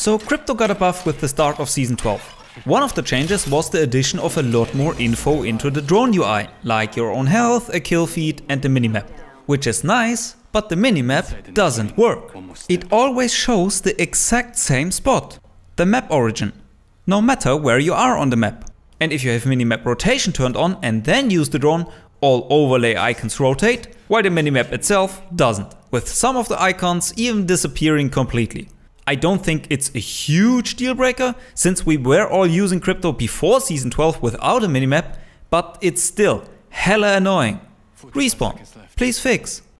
So Crypto got a buff with the start of Season 12. One of the changes was the addition of a lot more info into the drone UI, like your own health, a kill feed and the minimap. Which is nice, but the minimap doesn't work. It always shows the exact same spot, the map origin, no matter where you are on the map. And if you have minimap rotation turned on and then use the drone, all overlay icons rotate, while the minimap itself doesn't, with some of the icons even disappearing completely. I don't think it's a huge deal breaker since we were all using crypto before season 12 without a minimap, but it's still hella annoying. Respawn, please fix.